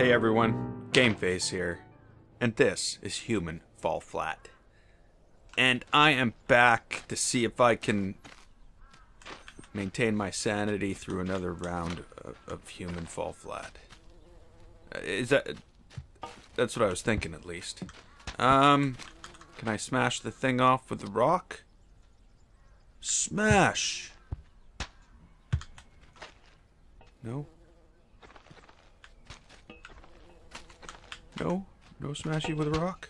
Hey everyone, Game Face here, and this is Human Fall Flat. And I am back to see if I can maintain my sanity through another round of, of Human Fall Flat. Uh, Is that. That's what I was thinking at least. Um. Can I smash the thing off with the rock? Smash! No? No? No smashy with a rock?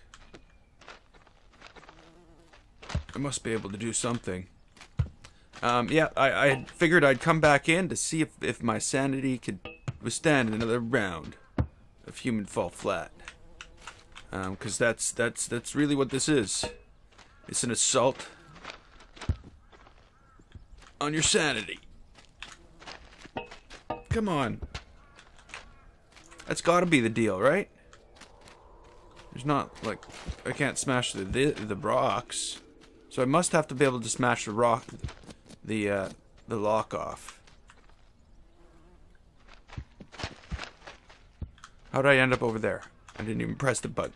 I must be able to do something. Um, yeah, I, I figured I'd come back in to see if, if my sanity could withstand another round of human fall flat. Um, cause that's, that's, that's really what this is. It's an assault on your sanity. Come on. That's gotta be the deal, right? There's not, like, I can't smash the, the, the rocks. So I must have to be able to smash the rock, the, uh, the lock off. How did I end up over there? I didn't even press the button.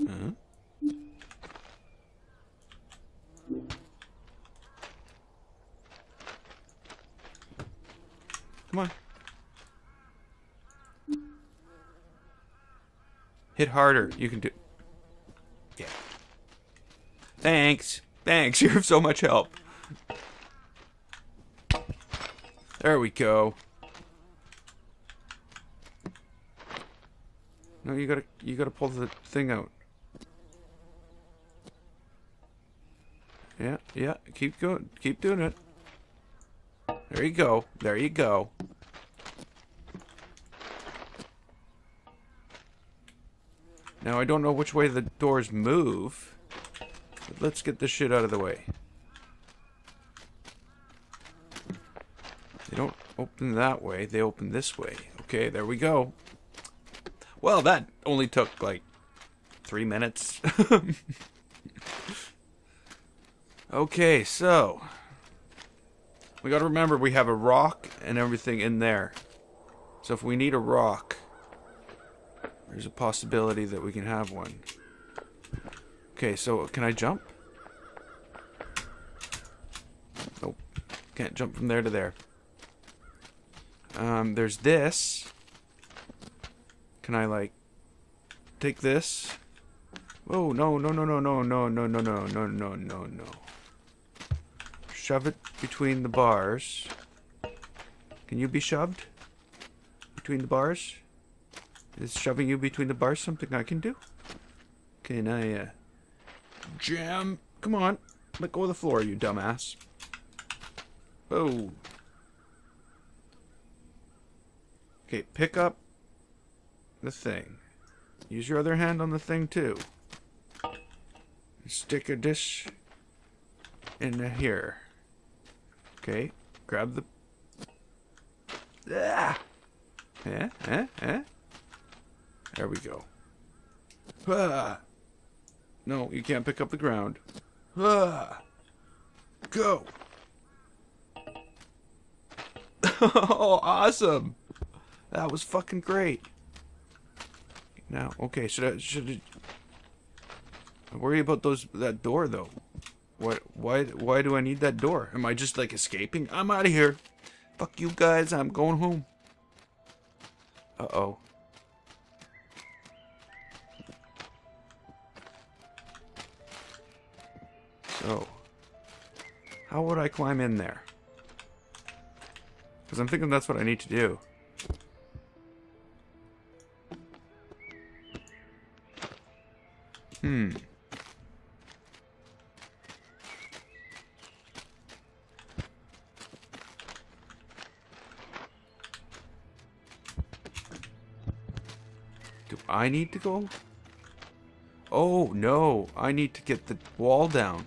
Uh-huh. Come on. Hit harder. You can do. Yeah. Thanks. Thanks. You're of so much help. There we go. No, you gotta you gotta pull the thing out. Yeah, yeah. Keep going. Keep doing it. There you go. There you go. Now I don't know which way the doors move. But let's get this shit out of the way. They don't open that way, they open this way. Okay, there we go. Well, that only took like three minutes. okay, so we gotta remember we have a rock and everything in there. So if we need a rock, there's a possibility that we can have one. Okay, so can I jump? Nope. Can't jump from there to there. Um, there's this. Can I, like, take this? Oh, no, no, no, no, no, no, no, no, no, no, no, no, no. Shove it between the bars. Can you be shoved? Between the bars? Is shoving you between the bars something I can do? Can I, uh, jam? Come on. Let go of the floor, you dumbass. Oh. Okay, pick up the thing. Use your other hand on the thing, too. Stick a dish in here. Okay, grab the... Ah! Eh, eh, eh? There we go. Ah! No, you can't pick up the ground. Ah! Go! oh, awesome! That was fucking great. Now, okay, should I should I, I worry about those that door though? What why why do I need that door? Am I just like escaping? I'm out of here. Fuck you guys, I'm going home. Uh-oh. How would I climb in there? Because I'm thinking that's what I need to do. Hmm. Do I need to go? Oh, no. I need to get the wall down.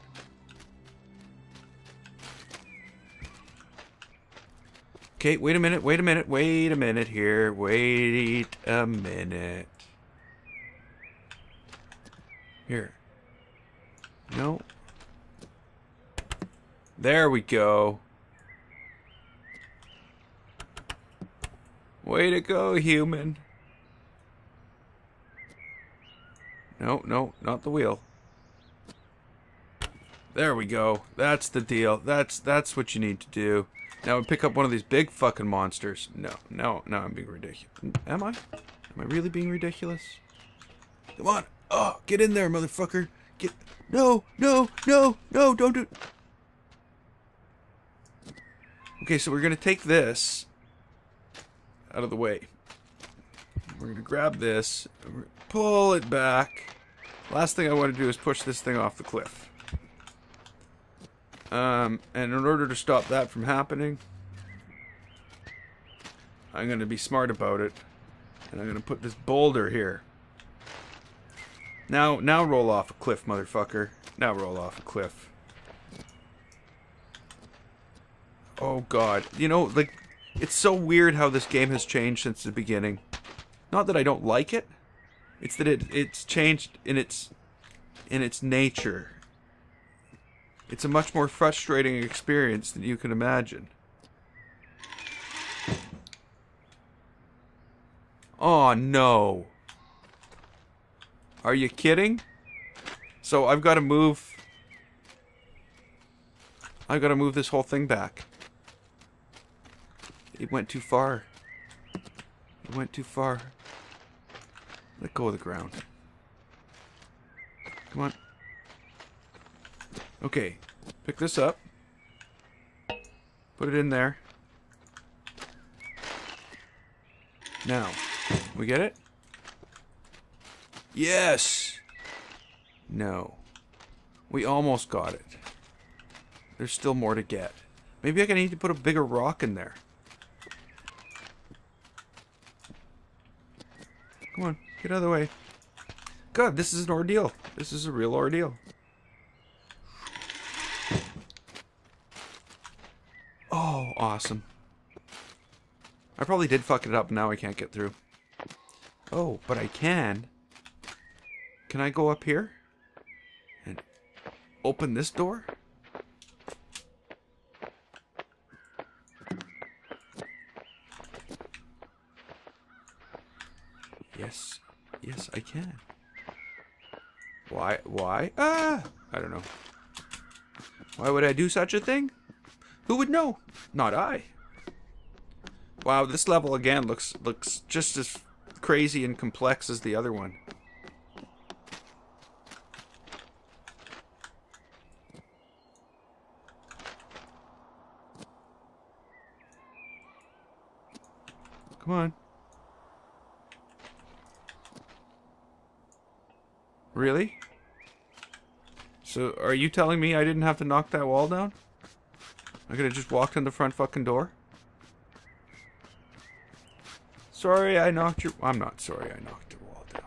Okay, wait a minute, wait a minute, wait a minute here. Wait a minute. Here. No. There we go. Way to go, human. No, no, not the wheel. There we go. That's the deal. That's that's what you need to do. Now we pick up one of these big fucking monsters. No, no, no, I'm being ridiculous. Am I? Am I really being ridiculous? Come on. Oh, get in there, motherfucker. Get No, no, no, no, don't do Okay, so we're gonna take this out of the way. We're gonna grab this, pull it back. Last thing I want to do is push this thing off the cliff. Um, and in order to stop that from happening, I'm going to be smart about it. And I'm going to put this boulder here. Now, now roll off a cliff, motherfucker. Now roll off a cliff. Oh god. You know, like, it's so weird how this game has changed since the beginning. Not that I don't like it. It's that it it's changed in its in its nature it's a much more frustrating experience than you can imagine. Oh no. Are you kidding? So I've got to move... I've got to move this whole thing back. It went too far. It went too far. Let go of the ground. Come on. Okay, pick this up. Put it in there. Now, we get it? Yes! No. We almost got it. There's still more to get. Maybe I need to put a bigger rock in there. Come on, get out of the way. God, this is an ordeal. This is a real ordeal. Oh, awesome. I probably did fuck it up, now I can't get through. Oh, but I can. Can I go up here? And open this door? Yes. Yes, I can. Why? Why? Ah! I don't know. Why would I do such a thing? Who would know? Not I. Wow, this level again looks looks just as crazy and complex as the other one. Come on. Really? So, are you telling me I didn't have to knock that wall down? I could have just walked in the front fucking door. Sorry I knocked your... I'm not sorry I knocked your wall down.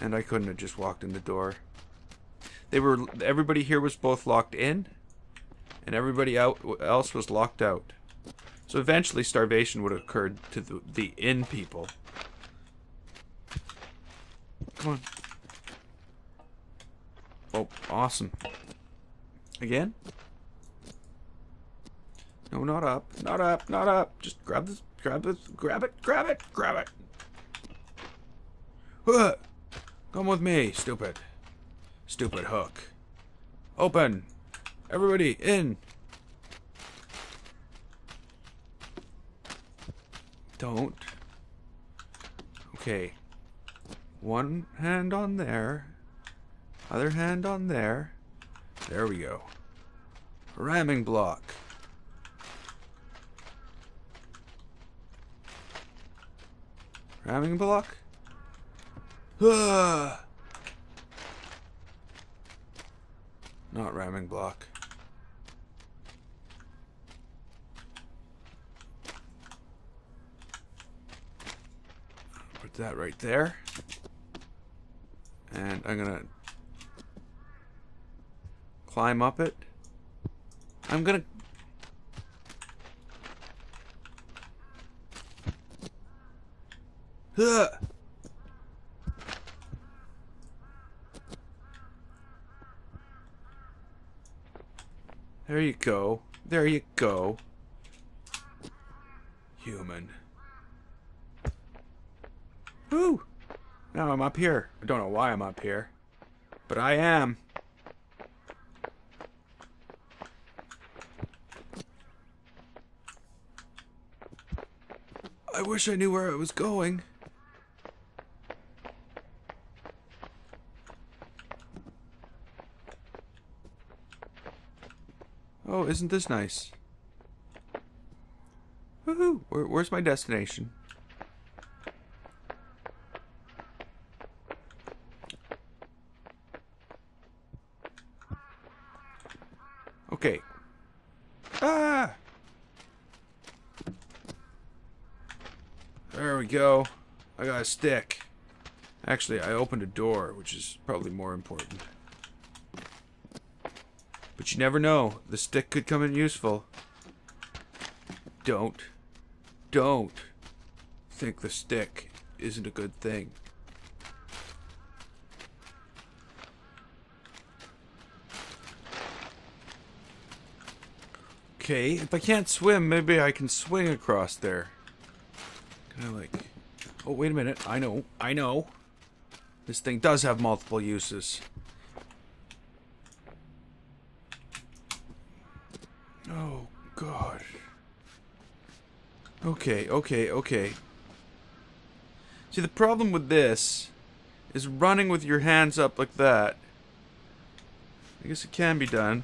And I couldn't have just walked in the door. They were... Everybody here was both locked in. And everybody out else was locked out. So eventually starvation would have occurred to the, the in people. Come on. Oh, awesome. Again? No, not up. Not up. Not up. Just grab this. Grab this. Grab it. Grab it. Grab it. Come with me, stupid. Stupid hook. Open. Everybody, in. Don't. Okay. One hand on there. Other hand on there. There we go. Ramming block. Ramming block? Not ramming block. Put that right there. And I'm gonna climb up it. I'm gonna Huh. There you go. There you go. Human. Woo! Now I'm up here. I don't know why I'm up here. But I am. I wish I knew where I was going. Oh, isn't this nice? Woohoo! Where, where's my destination? Okay. Ah! There we go. I got a stick. Actually, I opened a door, which is probably more important. But you never know. The stick could come in useful. Don't. Don't think the stick isn't a good thing. Okay, if I can't swim, maybe I can swing across there. Can I like... Oh, wait a minute. I know. I know. This thing does have multiple uses. Oh, God. Okay, okay, okay. See, the problem with this is running with your hands up like that. I guess it can be done.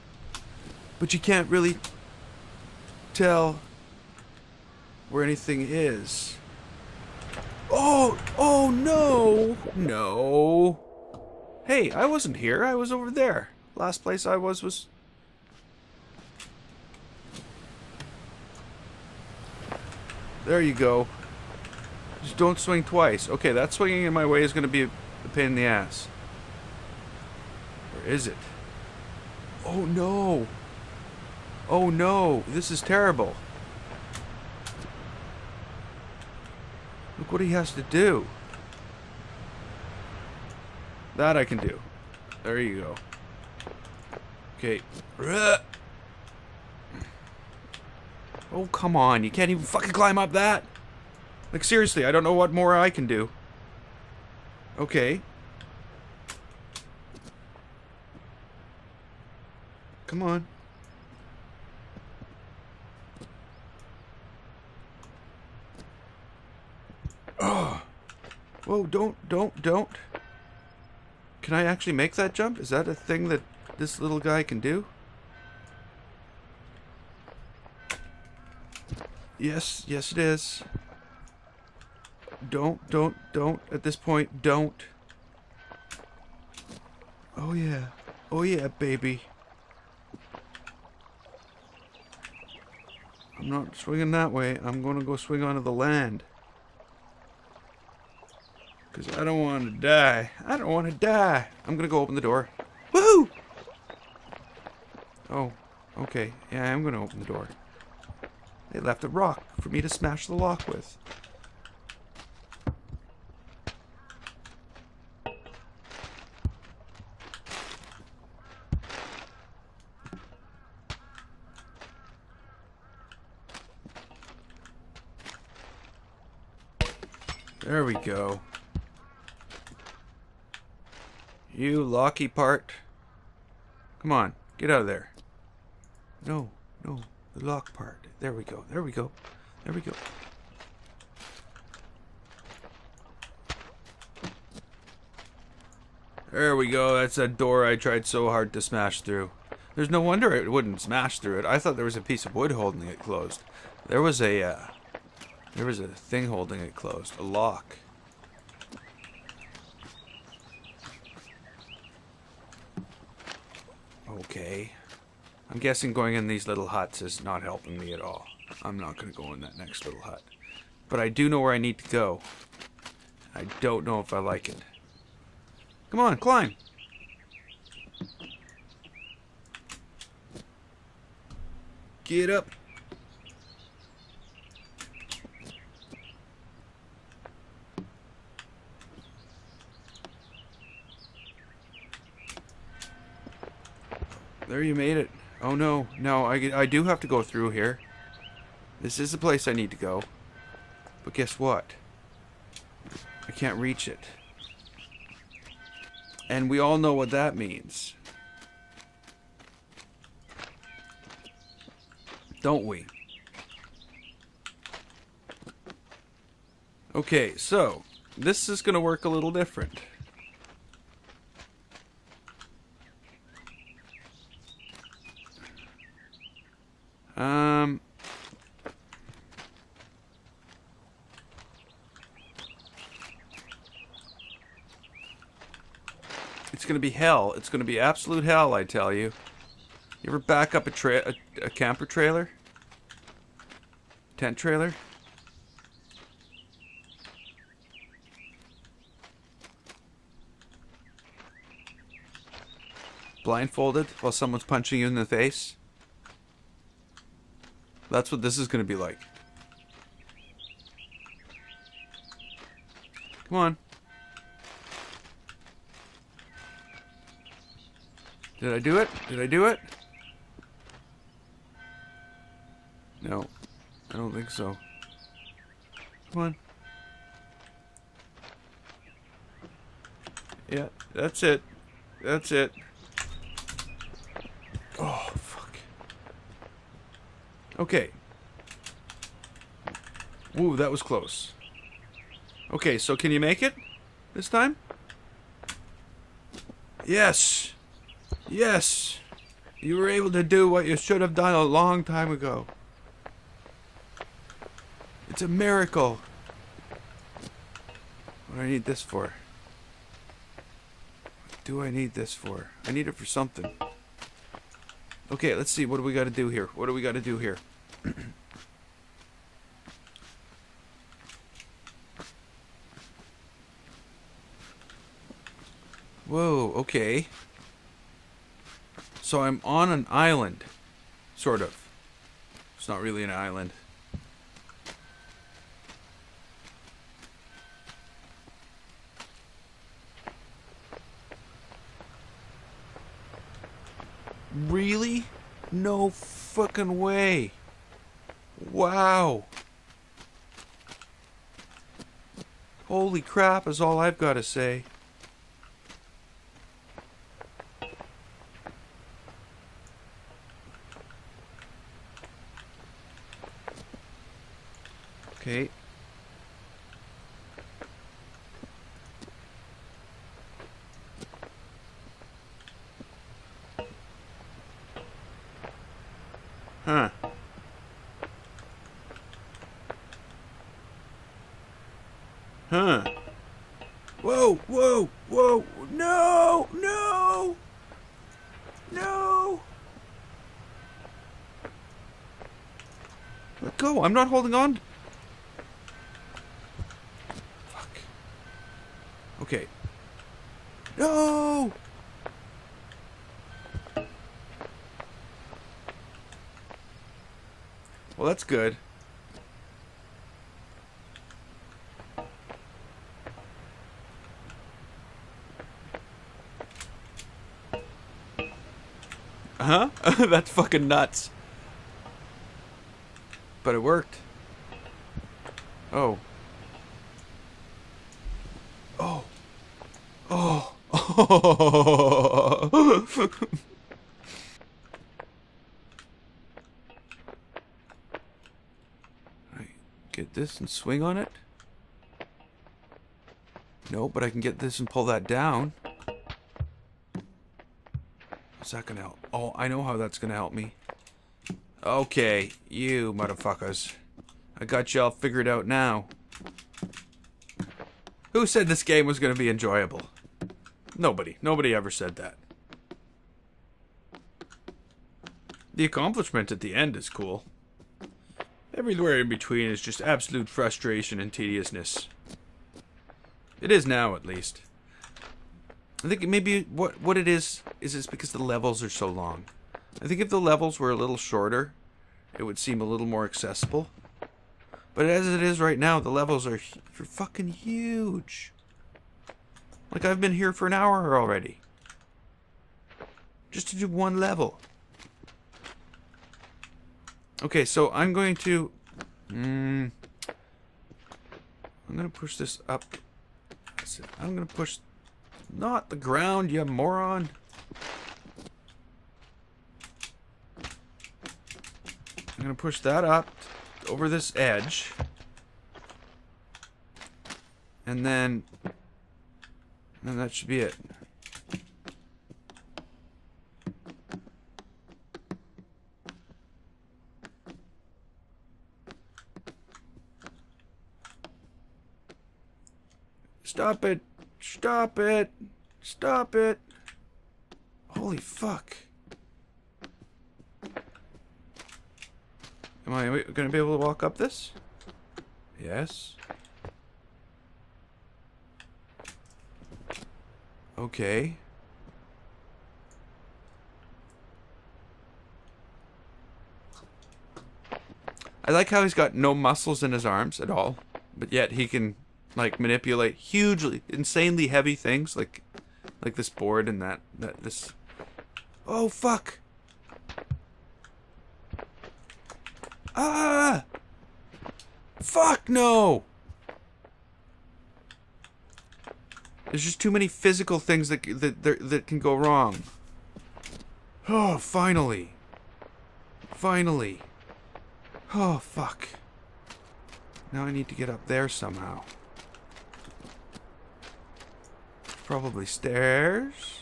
But you can't really tell where anything is. Oh, oh no, no. Hey, I wasn't here. I was over there. Last place I was was... There you go. Just don't swing twice. Okay, that swinging in my way is going to be a, pain in the ass. Where is it? Oh no. Oh no, this is terrible. Look what he has to do. That I can do. There you go. Okay. Oh, come on. You can't even fucking climb up that. Like, seriously, I don't know what more I can do. Okay. Come on. Oh. Whoa, don't, don't, don't. Can I actually make that jump? Is that a thing that this little guy can do? Yes, yes it is. Don't, don't, don't. At this point, don't. Oh yeah. Oh yeah, baby. I'm not swinging that way. I'm going to go swing onto the land. Because I don't want to die. I don't want to die. I'm going to go open the door. Woohoo! Oh, okay. Yeah, I'm going to open the door. They left a rock for me to smash the lock with. There we go. You locky part. Come on, get out of there. No, no, the lock part. There we go, there we go, there we go. There we go, that's a door I tried so hard to smash through. There's no wonder it wouldn't smash through it. I thought there was a piece of wood holding it closed. There was a, uh, there was a thing holding it closed. A lock. Okay. I'm guessing going in these little huts is not helping me at all. I'm not going to go in that next little hut. But I do know where I need to go. I don't know if I like it. Come on, climb! Get up! There you made it. Oh no, no, I, I do have to go through here. This is the place I need to go. But guess what? I can't reach it. And we all know what that means. Don't we? Okay, so this is going to work a little different. Um, it's going to be hell. It's going to be absolute hell, I tell you. You ever back up a, tra a, a camper trailer? Tent trailer? Blindfolded while someone's punching you in the face? That's what this is going to be like. Come on. Did I do it? Did I do it? No. I don't think so. Come on. Yeah, that's it. That's it. Oh, fuck. Okay. Ooh, that was close. Okay, so can you make it? This time? Yes! Yes! You were able to do what you should have done a long time ago. It's a miracle. What do I need this for? What do I need this for? I need it for something. Okay, let's see. What do we got to do here? What do we got to do here? Whoa, okay. So I'm on an island. Sort of. It's not really an island. Really? No fucking way. Wow. Holy crap is all I've got to say. Okay. Huh. Huh. Whoa, whoa, whoa. No, no. No. I'm not holding on. Fuck. Okay. No. Well, that's good. Huh? that's fucking nuts. But it worked. Oh. Oh. Oh. Oh. Get this and swing on it? No, but I can get this and pull that down. How's that gonna help? Oh, I know how that's gonna help me. Okay, you motherfuckers. I got y'all figured out now. Who said this game was gonna be enjoyable? Nobody. Nobody ever said that. The accomplishment at the end is cool. Everywhere in between is just absolute frustration and tediousness. It is now, at least. I think maybe what what it is is it's because the levels are so long. I think if the levels were a little shorter, it would seem a little more accessible. But as it is right now, the levels are, fucking huge. Like I've been here for an hour already. Just to do one level. Okay, so I'm going to... Mm, I'm going to push this up. I'm gonna push... Not the ground, you moron. I'm gonna push that up over this edge. And then... And that should be it. Stop it. Stop it. Stop it. Holy fuck. Am I going to be able to walk up this? Yes. Okay. I like how he's got no muscles in his arms at all, but yet he can like manipulate hugely, insanely heavy things like like this board and that that this. Oh fuck! Ah! Fuck no! There's just too many physical things that that that, that can go wrong. Oh, finally. Finally. Oh, fuck. Now I need to get up there somehow. Probably stairs.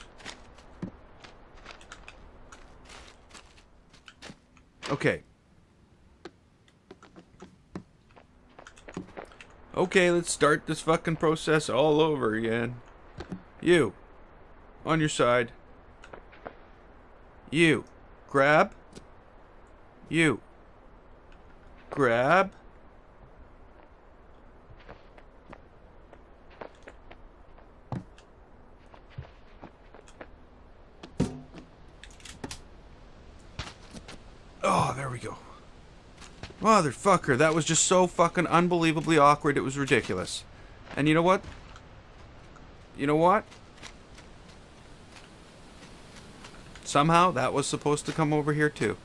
Okay. Okay, let's start this fucking process all over again. You. On your side. You. Grab. You. Grab. Oh, there we go. Motherfucker, that was just so fucking unbelievably awkward, it was ridiculous. And you know what? You know what? Somehow, that was supposed to come over here too.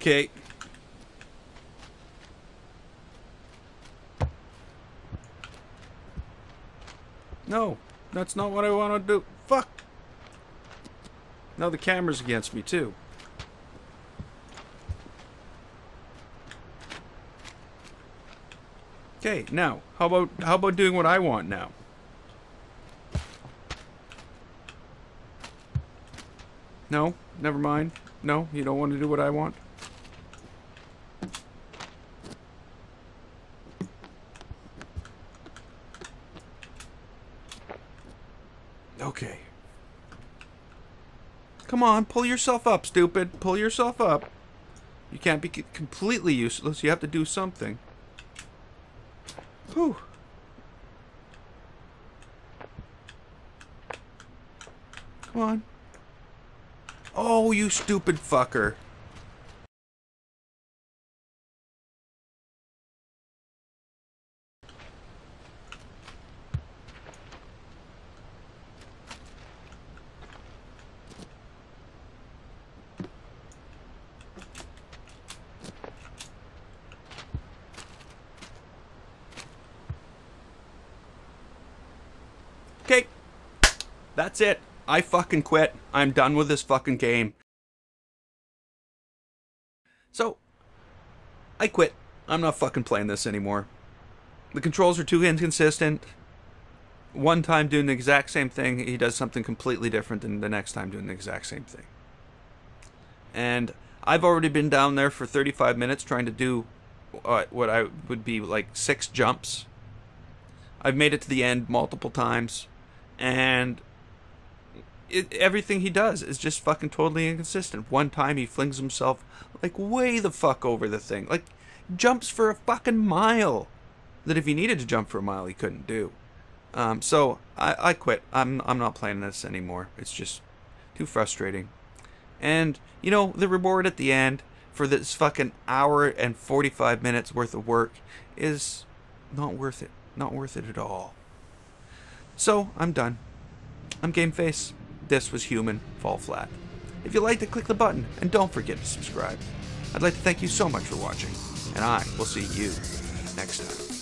Okay. No, that's not what I want to do. Fuck. Now the camera's against me too. Okay, now, how about how about doing what I want now? No, never mind. No, you don't want to do what I want? Okay. Come on, pull yourself up, stupid. Pull yourself up. You can't be completely useless. You have to do something. Whew. Come on. Oh, you stupid fucker. Okay. That's it. I fucking quit. I'm done with this fucking game. So, I quit. I'm not fucking playing this anymore. The controls are too inconsistent. One time doing the exact same thing, he does something completely different than the next time doing the exact same thing. And I've already been down there for 35 minutes trying to do uh, what I would be like six jumps. I've made it to the end multiple times and it, everything he does is just fucking totally inconsistent. One time he flings himself like way the fuck over the thing, like jumps for a fucking mile that if he needed to jump for a mile he couldn't do. Um, so I, I quit. I'm I'm not playing this anymore. It's just too frustrating. And you know the reward at the end for this fucking hour and 45 minutes worth of work is not worth it. Not worth it at all. So, I'm done. I'm Game Face. This was Human Fall Flat. If you liked it, click the button, and don't forget to subscribe. I'd like to thank you so much for watching, and I will see you next time.